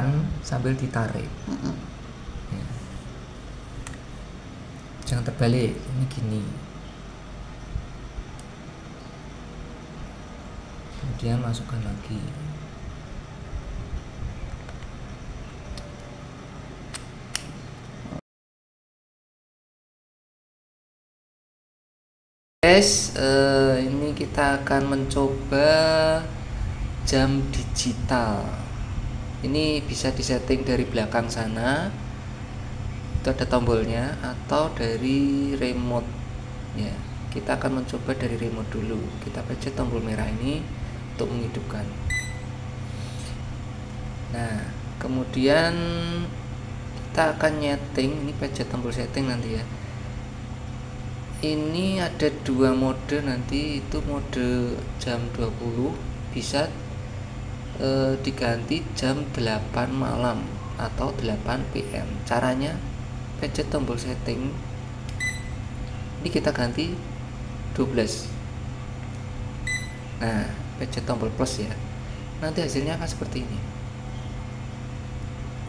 ditekan sambil ditarik Mm-mm. ya. jangan terbalik ini gini kemudian masukkan lagi guys eh, ini kita akan mencoba jam digital ini bisa disetting dari belakang sana. Itu ada tombolnya atau dari remote. Ya kita akan mencoba dari remote dulu. Kita pencet tombol merah ini untuk menghidupkan. Nah kemudian kita akan nyeting. Ini pencet tombol setting nanti ya. Ini ada dua mode nanti. Itu mode jam 20 bisa eh, diganti jam 8 malam atau 8 PM caranya pencet tombol setting. Ini kita ganti 12 nah pencet tombol plus ya. Nanti hasilnya akan seperti ini.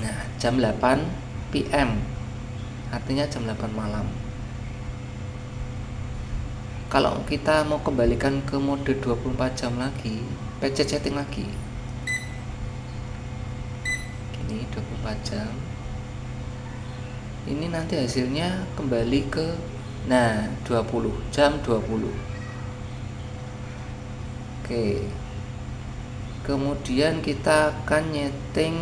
Nah jam 8 PM artinya jam 8 malam. Kalau kita mau kembalikan ke mode 24 jam lagi pencet setting lagi ini 24 jam. Ini nanti hasilnya kembali ke nah 20 jam 20 oke. Kemudian kita akan nyeting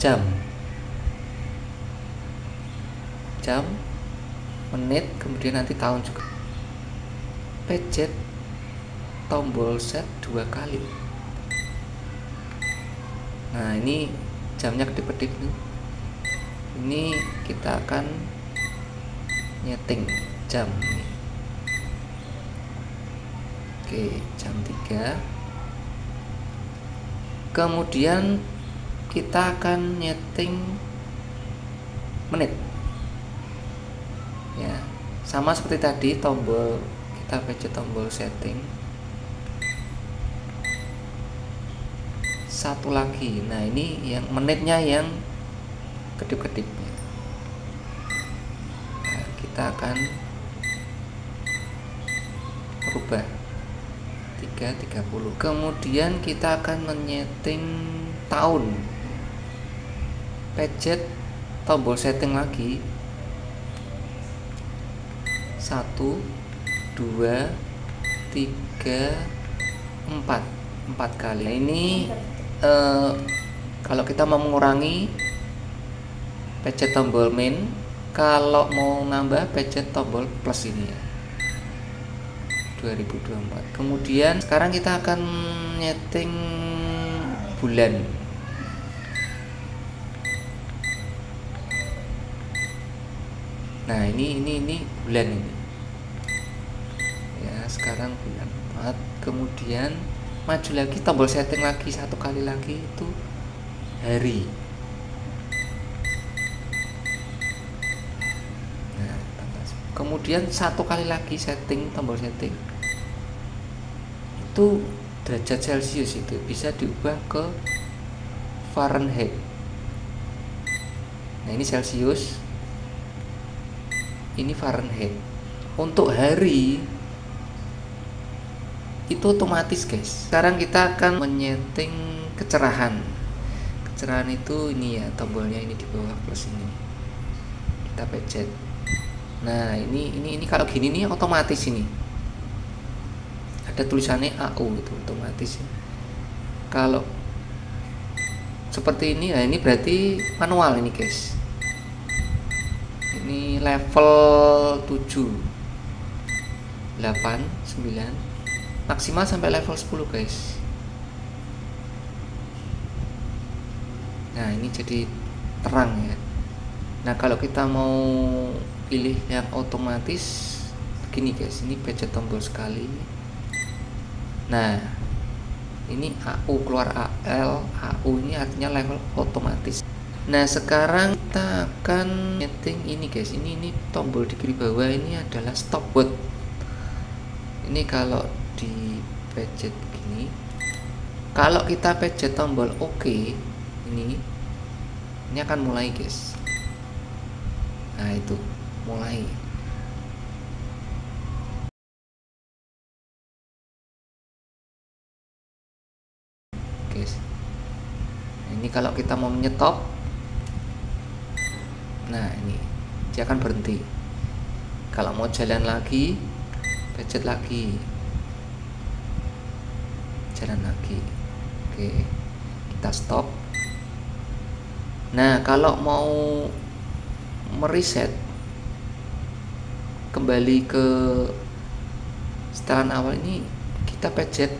jam. Jam menit kemudian nanti tahun juga. Pencet tombol set dua kali nah ini jamnya kedip-kedip nih ini kita akan nyeting jam ini. Oke jam 3 kemudian kita akan nyeting menit. Ya sama seperti tadi tombol kita pencet tombol setting satu lagi. Nah ini yang menitnya yang kedip-kedipnya nah, kita akan merubah 330 kemudian kita akan menyeting tahun. Pencet tombol setting lagi. Satu dua tiga empat. Empat kali. Nah, ini eh, kalau kita mau mengurangi pencet tombol min kalau mau nambah pencet tombol plus ini ya. 2024 kemudian sekarang kita akan nyeting bulan. Nah ini ini ini bulan ini. Ya sekarang bulan 4 kemudian maju lagi tombol setting lagi satu kali lagi itu hari. Nah kemudian satu kali lagi setting tombol setting. Itu derajat celcius itu bisa diubah ke Fahrenheit. Nah ini celcius. Ini Fahrenheit. Untuk hari itu otomatis guys. Sekarang kita akan menyeting kecerahan. Kecerahan itu ini ya tombolnya ini di bawah plus ini. Kita pencet. Nah ini ini ini kalau gini nih otomatis ini. Ada tulisannya AU itu otomatis ya. kalau seperti ini nah ini berarti manual ini guys. Ini level 7 8 9 maksimal sampai level 10 guys. Nah ini jadi terang ya. Nah kalau kita mau pilih yang otomatis begini guys. Ini pencet tombol sekali. Nah ini AU keluar AL AU ini artinya level otomatis. Nah sekarang kita akan nyeting ini guys. Ini ini tombol di kiri bawah. Ini adalah stopwatch. Ini kalau di pencet begini kalau kita pencet tombol OK ini ini akan mulai guys. Nah itu. Mulai. Guys. Nah, ini kalau kita mau menyetop. Nah ini. Dia akan berhenti. Kalau mau jalan lagi pencet lagi jalan lagi. Oke kita stop. Nah kalau mau mereset kembali ke setelan awal ini kita pencet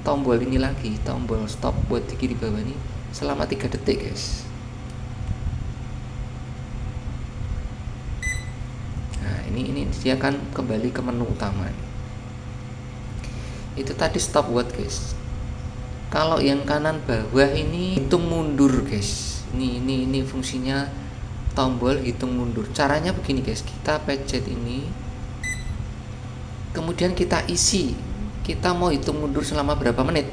tombol ini lagi tombol stop buat di kiri bawah ini selama 3 detik guys. Nah ini ini dia akan kembali ke menu utama itu tadi stop buat guys. Kalau yang kanan bawah ini hitung mundur guys. Ini ini ini fungsinya tombol hitung mundur. Caranya begini guys. Kita pencet ini. Kemudian kita isi. Kita mau hitung mundur selama berapa menit?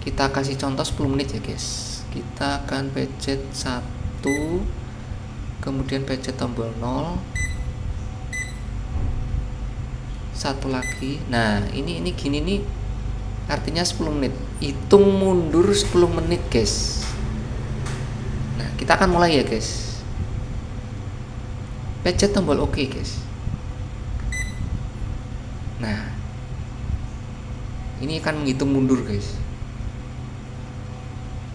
Kita kasih contoh 10 menit ya guys. Kita akan pencet satu kemudian pencet tombol 0 satu lagi. Nah ini ini gini nih artinya 10 menit. Hitung mundur 10 menit guys. Nah kita akan mulai ya guys. Pencet tombol OK guys. Nah ini akan menghitung mundur guys.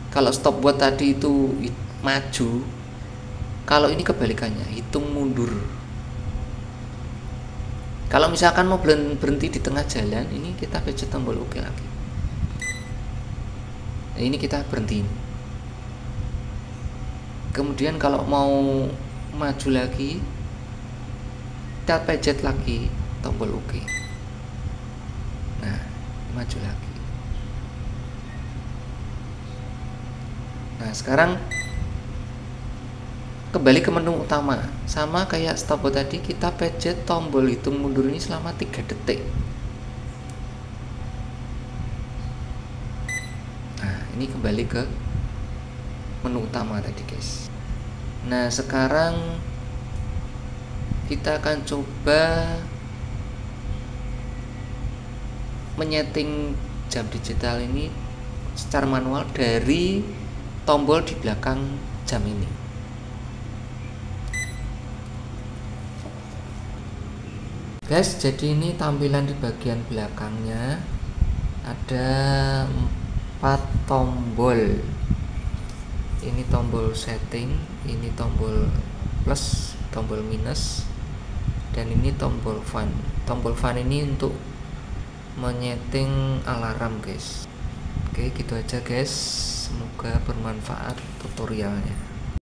Kalau stop buat tadi itu maju. Kalau ini kebalikannya hitung mundur kalau misalkan mau berhenti di tengah jalan ini kita pencet tombol OK lagi. Nah, ini kita berhenti. Kemudian kalau mau maju lagi kita pencet lagi tombol OK nah maju lagi. Nah sekarang kembali ke menu utama. Sama kayak stop tadi kita pencet tombol hitung mundur ini selama 3 detik. Nah ini kembali ke menu utama tadi guys. Nah sekarang kita akan coba menyeting jam digital ini secara manual dari tombol di belakang jam ini guys jadi ini tampilan di bagian belakangnya. Ada empat tombol. Ini tombol setting ini tombol plus tombol minus dan ini tombol fan tombol fan ini untuk menyeting alarm guys. Oke gitu aja guys. Semoga bermanfaat tutorialnya